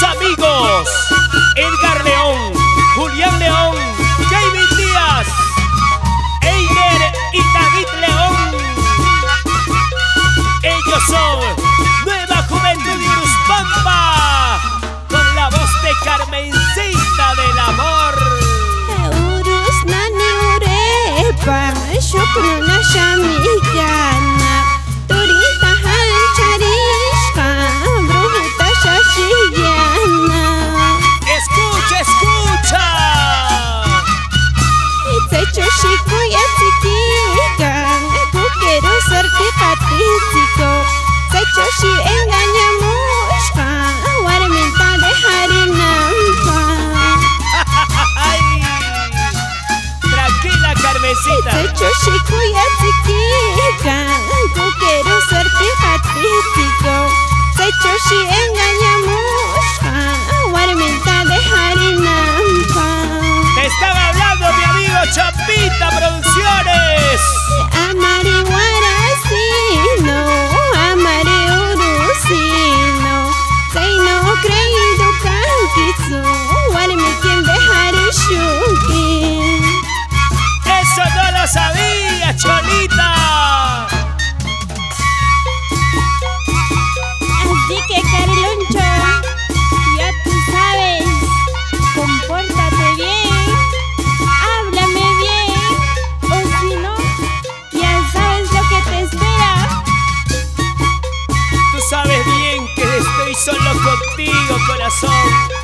amigos Edgar León, Julián León, Jamie Díaz, Eider y David León. Ellos son Nueva Juventud de Pampa con la voz de Carmencita del Amor. Eurus Nani Urepa, yo con una. Işıklı yatık coração.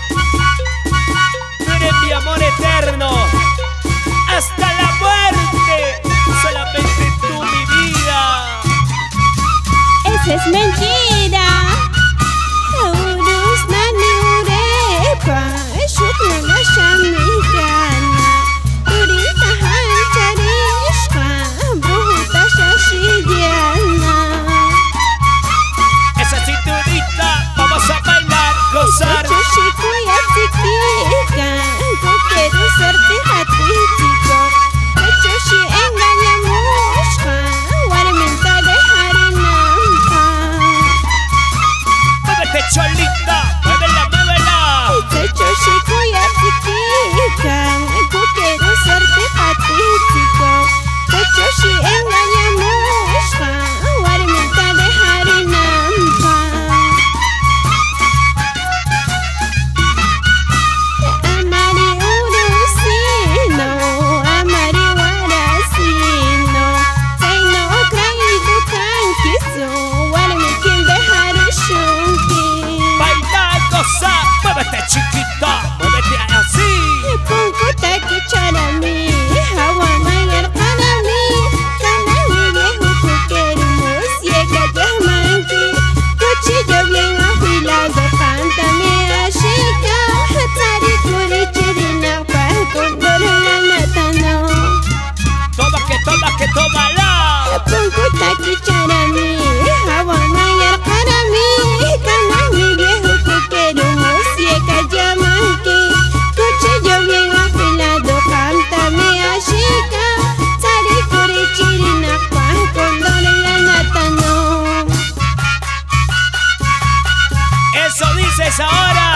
dices ahora,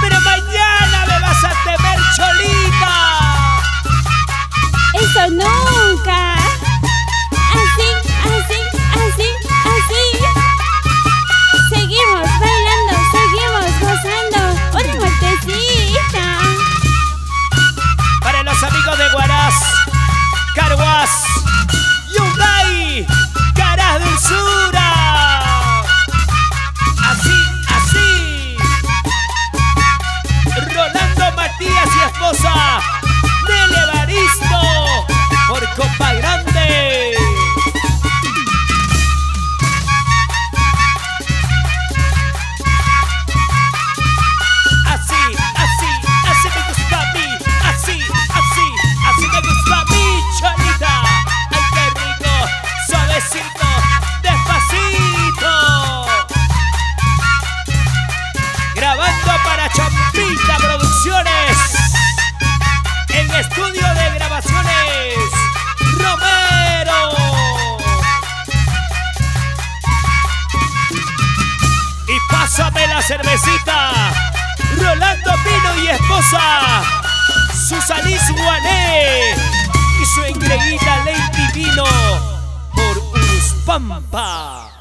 pero mañana me vas a temer cholita. Eso no. cervecita. Rolando Pino y esposa. Susanis Guané y su engreída Lady Pino por Uspampa.